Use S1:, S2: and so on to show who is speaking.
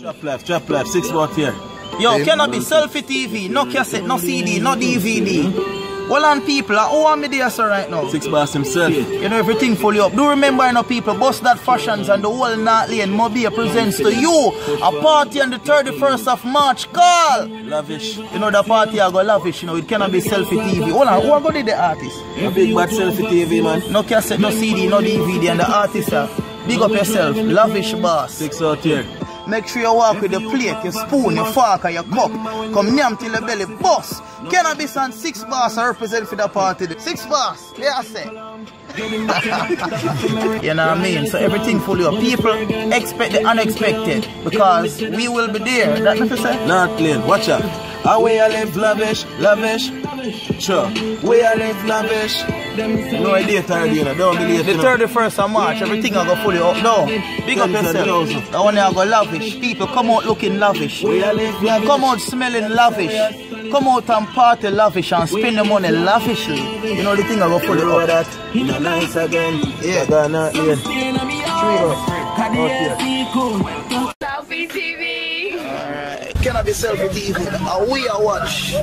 S1: Trap left, trap left, six watt here.
S2: Yo, Kanabis Selfi TV, no cassette, no CD, no DVD. Well on people, me there sir right now?
S1: Six Boss himself.
S2: You know everything fully up. Do remember you know people, Bust That Fashions and the whole North Lane Mobile presents to you a party on the 31st of March. Call!
S1: Lavish.
S2: You know the party I go lavish, you know, it Kanabis Selfi TV. Hold on, who are going to the artist?
S1: A big bad Selfi TV, man.
S2: No cassette, no CD, no DVD, and the artist, uh, big up yourself, lavish boss.
S1: Six out here.
S2: Make sure you walk with your plate, your spoon, your fork, and your cup. Come nyam till your belly bust. Kanabis and Six Boss are represent for the party. Six Boss, I say. you know what I mean? So everything fully up. People expect the unexpected because we will be there. That what you say?
S1: North Lane, watch out. I live lavish, lavish. Sure. I live lavish. No idea already, you know. Don't believe
S2: The
S1: it.
S2: 31st of March, everything I go fully up. No, big up
S1: Ten
S2: yourself.
S1: thousand.
S2: That one I go lavish. People come out looking lavish.
S1: Way I live lavish.
S2: Come out smelling lavish. Come out and party lavish and spend the money lavishly. You know the thing I go
S1: You
S2: fully
S1: know
S2: up.
S1: that? You know nice again.
S2: Yeah.
S1: I got North Lane.
S3: Selfi TV.
S2: Kanabis Selfi TV? A we are watch.